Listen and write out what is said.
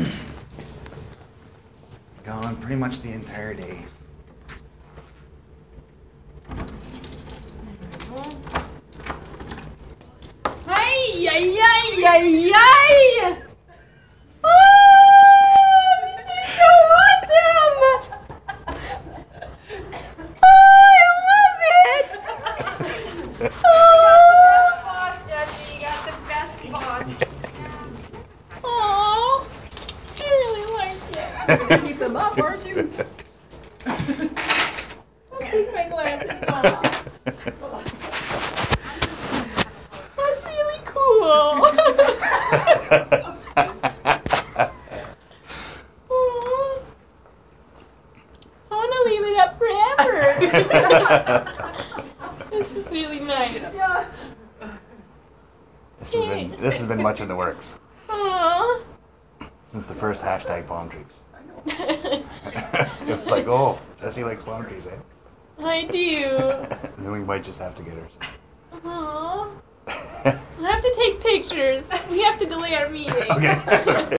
Gone pretty much the entire day. Ay, ay, ay, ay, ay! Oh, this is so awesome! Oh, I love it! Oh, Boss, Jessy, you got the best boss. oh, I really like it. Gonna keep them up, aren't you? I'll take my glasses off. That's really cool. Aw. I want to leave it up forever. this is really nice. Yeah. This has been this has been much in the works Aww. Since the first hashtag palm trees. it was like, oh, Jessy likes palm trees, eh? I do. then we might just have to get her. Aww. I have to take pictures. We have to delay our meeting. okay.